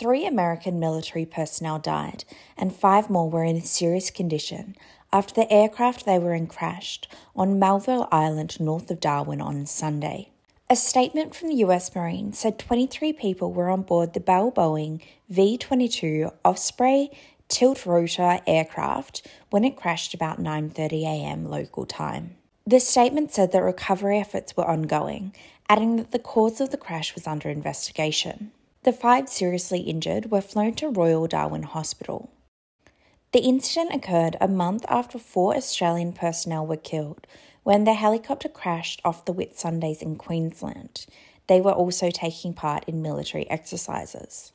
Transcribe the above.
Three American military personnel died, and five more were in serious condition after the aircraft they were in crashed on Melville Island north of Darwin on Sunday. A statement from the US Marine said 23 people were on board the Bell Boeing V 22 Osprey tilt-rotor aircraft when it crashed about 9:30 a.m. local time. The statement said that recovery efforts were ongoing, adding that the cause of the crash was under investigation. The five seriously injured were flown to Royal Darwin Hospital. The incident occurred a month after four Australian personnel were killed when their helicopter crashed off the Whitsundays in Queensland. They were also taking part in military exercises.